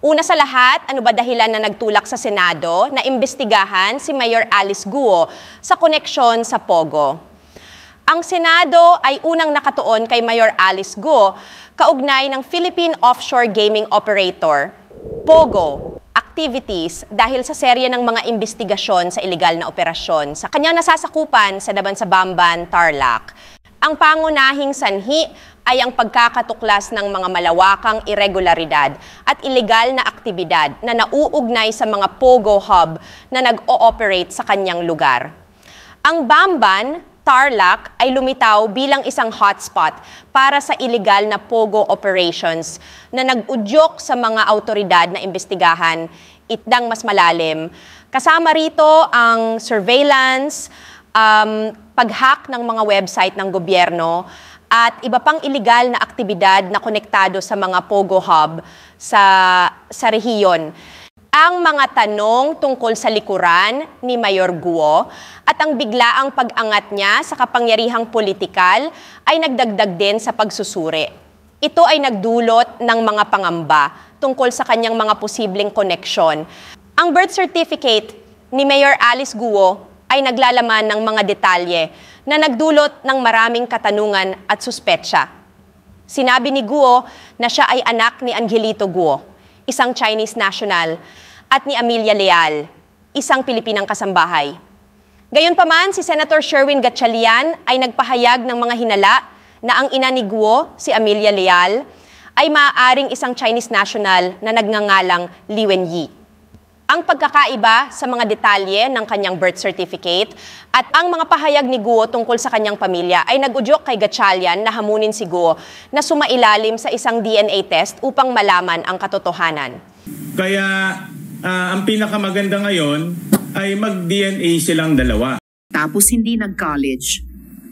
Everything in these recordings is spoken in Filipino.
Una sa lahat, ano ba dahilan na nagtulak sa Senado na imbestigahan si Mayor Alice Guo sa koneksyon sa Pogo? Ang Senado ay unang nakatuon kay Mayor Alice Guo kaugnay ng Philippine Offshore Gaming Operator, POGO, activities dahil sa serye ng mga investigasyon sa ilegal na operasyon sa kanyang nasasakupan sa Daban sa Bamban, Tarlac. Ang pangunahing sanhi ay ang pagkakatuklas ng mga malawakang irregularidad at ilegal na aktibidad na nauugnay sa mga POGO hub na nag-ooperate sa kanyang lugar. Ang Bamban, Tarlac ay lumitaw bilang isang hotspot para sa ilegal na POGO operations na nag-udyok sa mga autoridad na imbestigahan itdang mas malalim. Kasama rito ang surveillance, um, pag-hack ng mga website ng gobyerno, at iba pang illegal na aktibidad na konektado sa mga POGO hub sa, sa rehiyon. Ang mga tanong tungkol sa likuran ni Mayor Guo at ang biglaang pag-angat niya sa kapangyarihang politikal ay nagdagdag din sa pagsusuri. Ito ay nagdulot ng mga pangamba tungkol sa kanyang mga posibleng koneksyon. Ang birth certificate ni Mayor Alice Guo ay naglalaman ng mga detalye na nagdulot ng maraming katanungan at suspetsya. Sinabi ni Guo na siya ay anak ni Angelito Guo, isang Chinese national, at ni Amelia Leal, isang Pilipinang kasambahay. Gayunpaman, si Senator Sherwin Gatchalian ay nagpahayag ng mga hinala na ang ina ni Guo, si Amelia Leal, ay maaaring isang Chinese national na nagngangalang Li Wenyi ang pagkakaiba sa mga detalye ng kanyang birth certificate at ang mga pahayag ni Guo tungkol sa kanyang pamilya ay nag-udyok kay Gatchalian na hamunin si Guo na sumailalim sa isang DNA test upang malaman ang katotohanan. Kaya uh, ang pinakamaganda ngayon ay mag-DNA silang dalawa. Tapos hindi nag-college.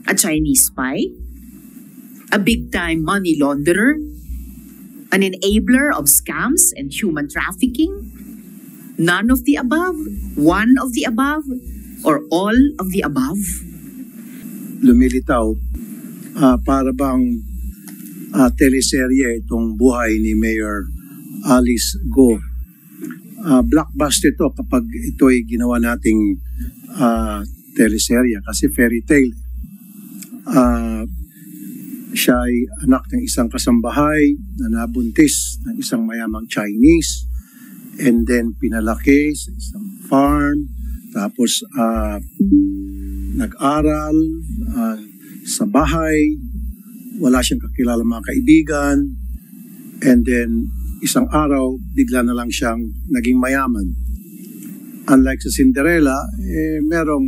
A Chinese spy? A big-time money launderer? An enabler of scams and human trafficking? None of the above? One of the above? Or all of the above? Lumilitaw uh, para bang uh, teleserye itong buhay ni Mayor Alice Go. Uh, blockbuster ito kapag ito ay ginawa nating uh, teleserye kasi fairy tale. Uh, siya ay anak ng isang kasambahay na nabuntis ng isang mayamang Chinese and then pinalaki sa isang farm, tapos uh, nag-aral uh, sa bahay, wala siyang kakilala mga kaibigan, and then isang araw, bigla na lang siyang naging mayaman. Unlike sa Cinderella, eh, merong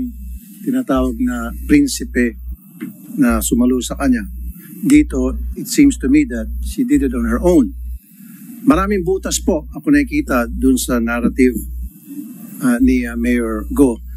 tinatawag na prinsipe na sumalo sa kanya. Dito, it seems to me that she did it on her own. Maraming butas po ako nakikita dun sa narrative uh, ni uh, Mayor Go.